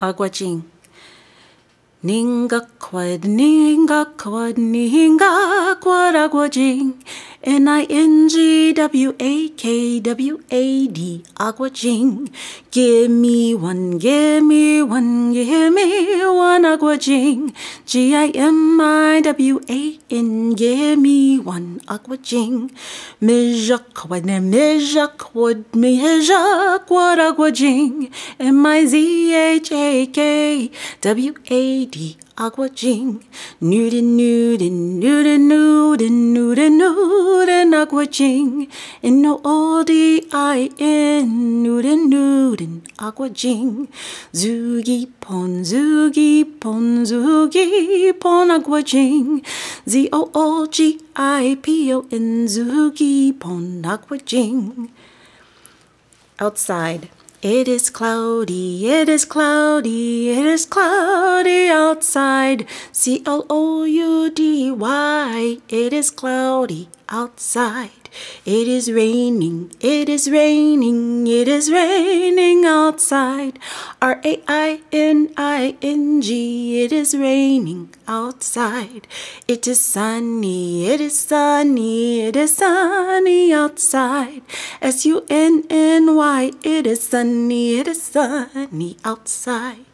Aguajing. Ninga quad, ningwakwad, ninga quad aguajing. N-I-N-G-W-A-K-W-A-D Aguajing. Gimiwan, give me one, give me one aguajing. G-I-M-I-W-A-N, gimiwan aguajing. Mizhakwad, mizhakwad, mizhakwad aguajing. M-I-Z-H-A-K-W-A-D Aguajing. Noodin, Noodin, Noodin, Noodin, Noodin, Noodin, Aguajing. N-O-O-D-I-N, Noodin, Noodin, Aguajing. Zugi pon, Zugi pon, Zoogipon, Aguajing. Z-O-O-G-I-P-O-N, Zoogipon, Aguajing. Outside. It is cloudy, it is cloudy, it is cloudy outside. C L O U D Y, it is cloudy outside. It is raining, it is raining, it is raining outside. R A I N I N G, it is raining outside. It is sunny, it is sunny, it is sunny outside. S U N N Y, it is sunny, it is sunny outside.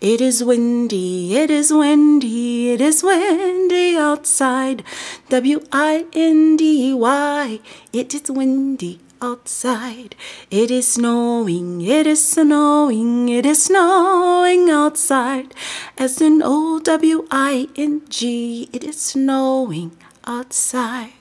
It is windy, it is windy, it is windy outside. W I N D Y, it is windy outside. It is snowing, it is snowing, it is snowing outside. S N O W I N G, it is snowing outside.